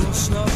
in between.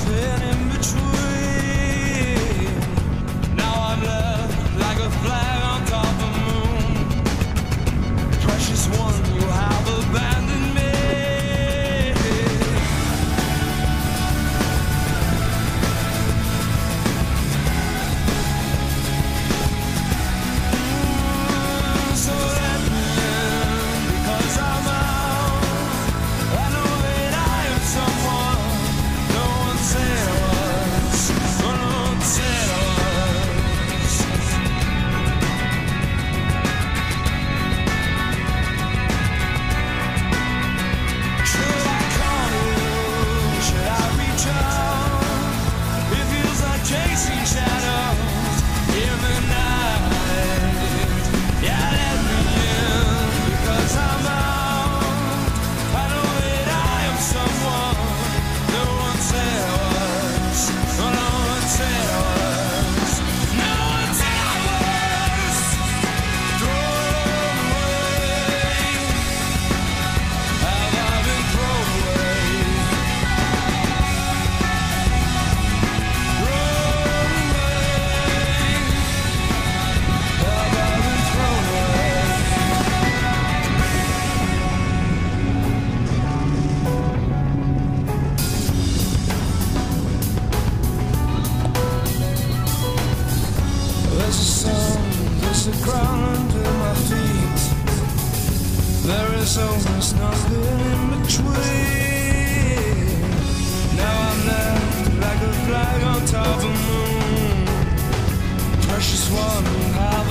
There is almost nothing in between. Now I'm left like a flag on top of the moon. Precious one, how